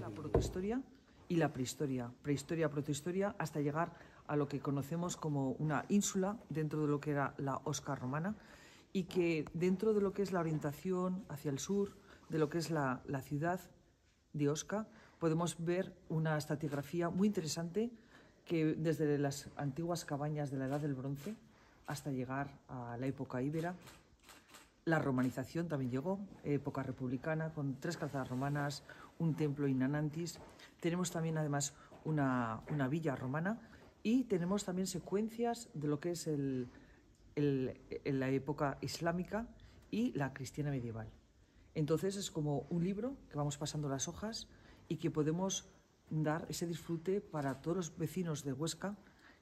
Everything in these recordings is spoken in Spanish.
La protohistoria y la prehistoria, prehistoria, protohistoria, hasta llegar a lo que conocemos como una ínsula dentro de lo que era la Osca romana y que dentro de lo que es la orientación hacia el sur, de lo que es la, la ciudad de Osca, podemos ver una estratigrafía muy interesante que desde las antiguas cabañas de la Edad del Bronce hasta llegar a la época íbera, la romanización también llegó, época republicana, con tres calzadas romanas, un templo inanantis. Tenemos también además una, villa romana y tenemos también secuencias de lo que es el, la época islámica y la cristiana medieval. Entonces es como un libro que vamos pasando las hojas y que podemos dar ese disfrute para todos los vecinos de Huesca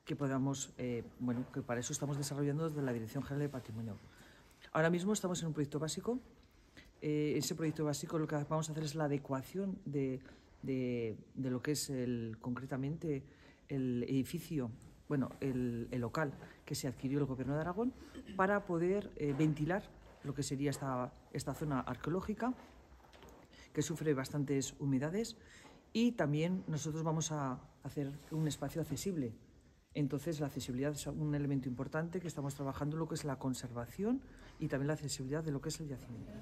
que podamos, eh, bueno, que para eso estamos desarrollando desde la Dirección General de Patrimonio. Ahora mismo estamos en un proyecto básico. Eh, ese proyecto básico lo que vamos a hacer es la adecuación de, de, lo que es el, concretamente el edificio, bueno, el, el, local que se adquirió el Gobierno de Aragón para poder eh, ventilar lo que sería esta, esta zona arqueológica que sufre bastantes humedades y también nosotros vamos a hacer un espacio accesible. Entonces la accesibilidad es un elemento importante que estamos trabajando lo que es la conservación y también la accesibilidad de lo que es el yacimiento.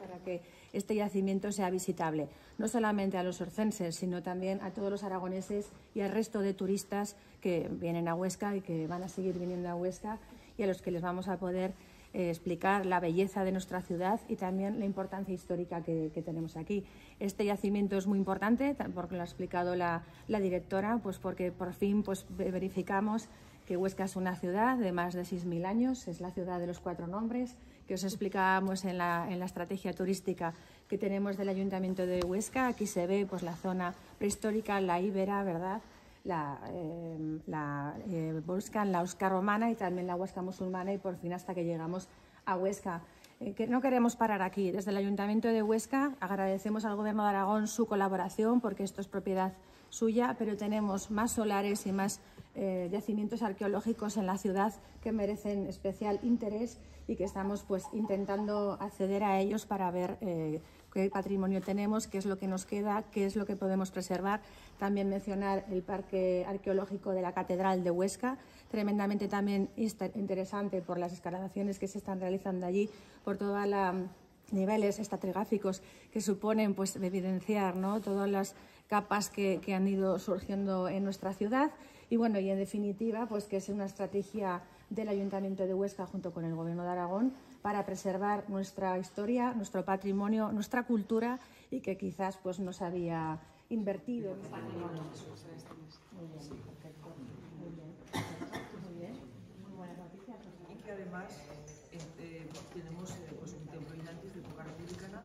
Para que este yacimiento sea visitable, no solamente a los orcenses, sino también a todos los aragoneses y al resto de turistas que vienen a Huesca y que van a seguir viniendo a Huesca y a los que les vamos a poder eh, explicar la belleza de nuestra ciudad y también la importancia histórica que, tenemos aquí. Este yacimiento es muy importante, porque lo ha explicado la, la directora, pues porque por fin pues, verificamos Huesca es una ciudad de más de 6.000 años, es la ciudad de los cuatro nombres, que os explicábamos en la, en la, estrategia turística que tenemos del Ayuntamiento de Huesca. Aquí se ve pues, la zona prehistórica, la íbera, ¿verdad? la, eh, la eh, la romana y también la Huesca musulmana y por fin hasta que llegamos a Huesca. Eh, que no queremos parar aquí. Desde el Ayuntamiento de Huesca agradecemos al Gobierno de Aragón su colaboración porque esto es propiedad suya, pero tenemos más solares y más eh, yacimientos arqueológicos en la ciudad que merecen especial interés y que estamos pues intentando acceder a ellos para ver eh, qué patrimonio tenemos, qué es lo que nos queda, qué es lo que podemos preservar. También mencionar el Parque Arqueológico de la Catedral de Huesca, tremendamente también interesante por las escalaciones que se están realizando allí, por todos los niveles estratigráficos que suponen pues, evidenciar ¿no? todas las capas que, que, han ido surgiendo en nuestra ciudad y bueno y en definitiva pues que es una estrategia del Ayuntamiento de Huesca junto con el Gobierno de Aragón para preservar nuestra historia, nuestro patrimonio, nuestra cultura y que quizás pues no se había invertido. Muy bien, perfecto. Muy bien, muy bien. Muy buena noticia. Y que además eh, tenemos eh, pues un templo inantis de época republicana